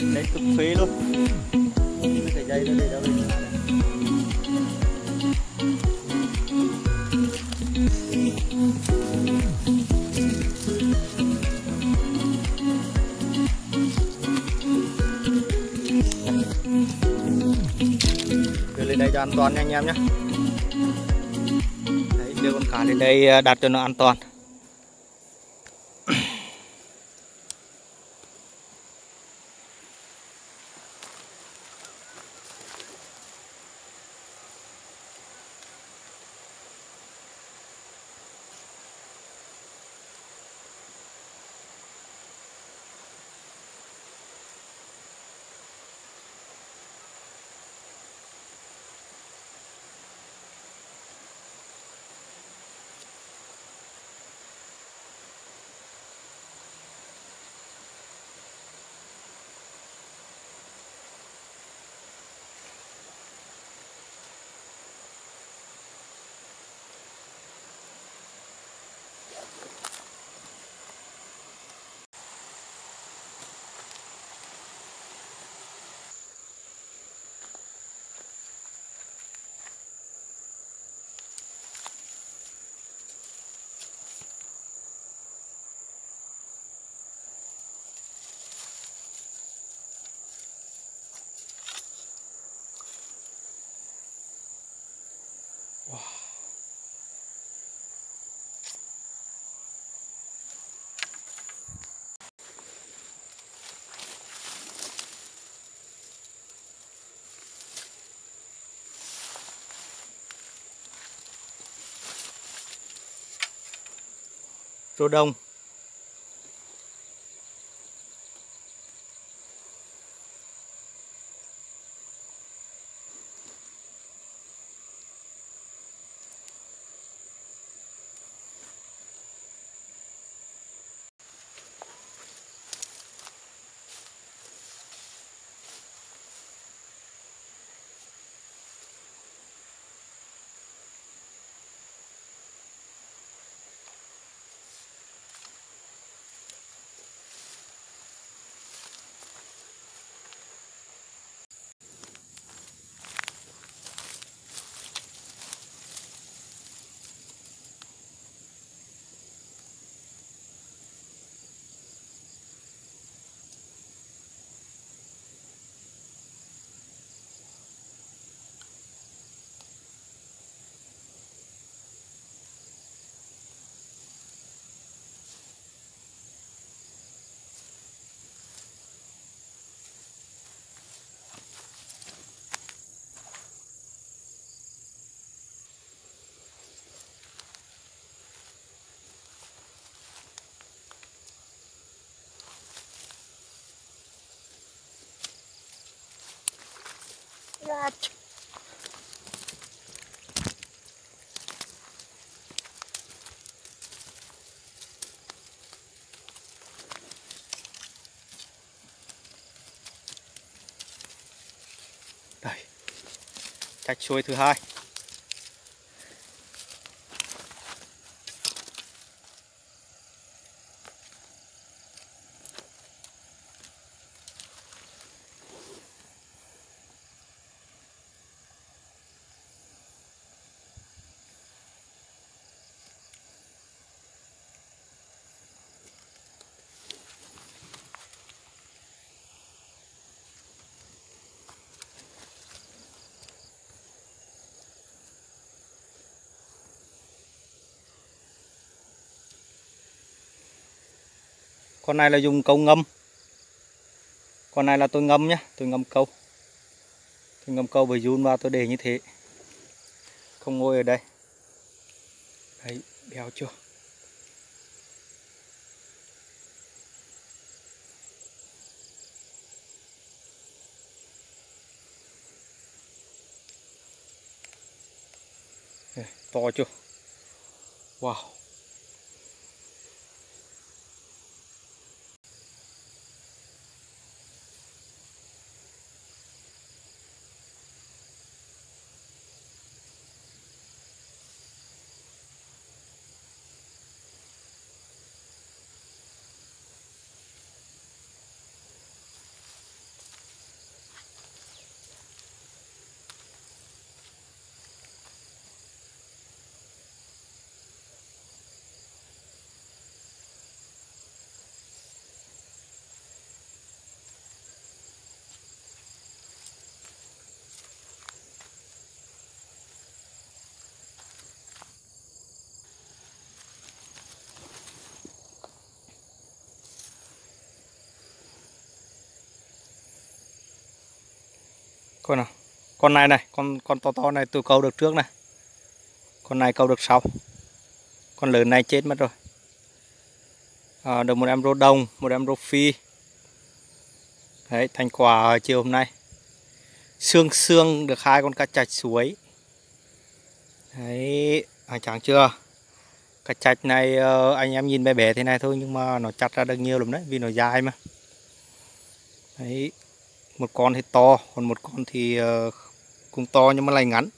chặt lấy cực phê luôn. Cái dây nó để đâu đây đưa lên đây cho an toàn nha anh em nhé. Đấy, đưa con cá lên đây à, đặt cho nó an toàn. Rô đông. Đây. Cách chuối thứ hai. Con này là dùng câu ngâm con này là tôi ngâm nhé tôi ngâm câu tôi ngâm câu với run vào tôi để như thế. Không ngồi ở đây. Đấy béo chưa? To chưa? Wow. Coi nào con này này con con to to này tôi câu được trước này. Con này câu được sau. Con lớn này chết mất rồi. À, được một em rô đồng một em rô phi. Đấy thành quả chiều hôm nay. Xương xương được hai con cá chạch suối. Đấy à, hoành tráng chưa? Cá chạch này ờ, anh em nhìn bé bé thế này thôi nhưng mà nó chặt ra được nhiều lắm đấy vì nó dài mà. Đấy một con thì to còn một con thì ờ, cũng to nhưng mà lại ngắn.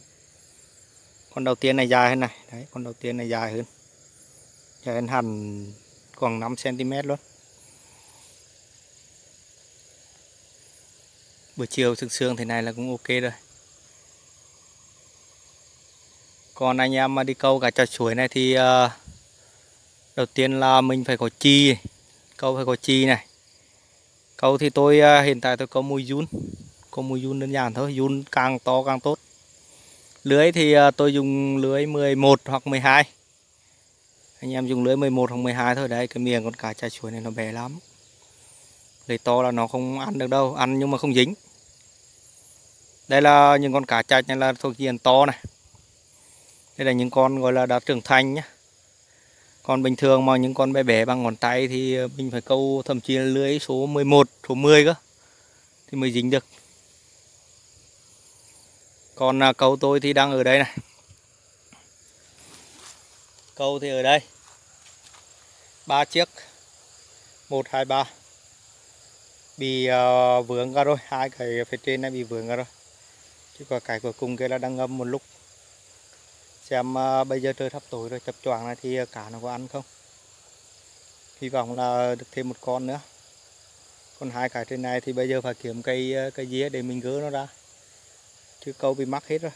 Con đầu tiên này dài hơn này. Đấy con đầu tiên này dài hơn. Dài hơn hẳn khoảng 5 cm luôn. Buổi chiều sương sương thế này là cũng ok rồi. Còn anh em mà đi câu cả trò chuối này thì uh, đầu tiên là mình phải có chi. Câu phải có chi này câu thì tôi uh, hiện tại tôi có mùi run có mùi run đơn giản thôi run càng to càng tốt. Lưới thì uh, tôi dùng lưới 11 hoặc 12 anh em dùng lưới 11 hoặc 12 thôi đấy cái miệng con cá chả chuối này nó bé lắm. Lưới to là nó không ăn được đâu ăn nhưng mà không dính. Đây là những con cá chạch này là thuộc diện to này. Đây là những con gọi là đã trưởng thành nhé còn bình thường mà những con bé bé bằng ngón tay thì ờ, mình phải câu thậm chí là lưới số 11 số 10 cơ thì mới dính được. Còn à, câu tôi thì đang ở đây này. Câu thì ở đây. Ba chiếc. Một hai ba. Bị uh, vướng ra rồi. Hai cái phía trên này bị vướng ra rồi. Chứ còn cái cuối cùng kia là đang ngâm một lúc xem à, bây giờ trời thấp tối rồi, chập choạng này thì à, cá nó có ăn không? Hy vọng là được thêm một con nữa. Còn hai cái trên này thì bây giờ phải kiếm cây à, cây dĩa để mình gỡ nó ra. Chứ câu bị mắc hết rồi.